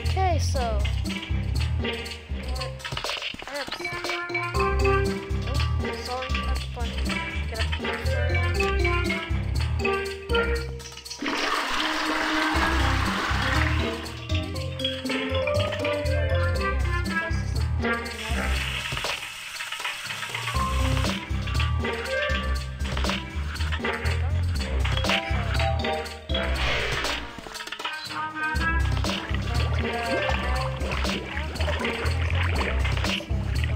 Okay, so. Oops. Oops. Sorry, that's funny.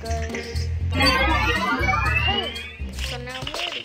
guys. Hey, so now I'm ready.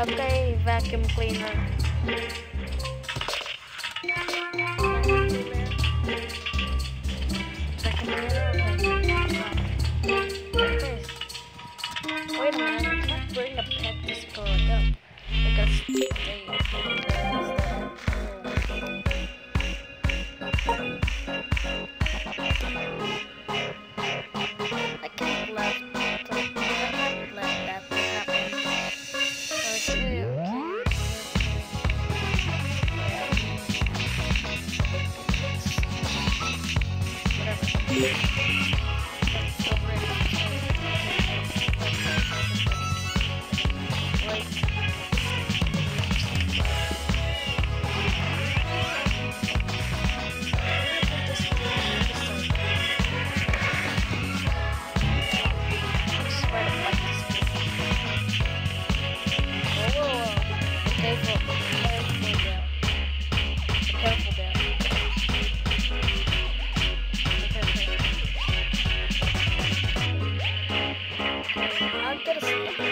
Okay, vacuum cleaner. You. I'm gonna.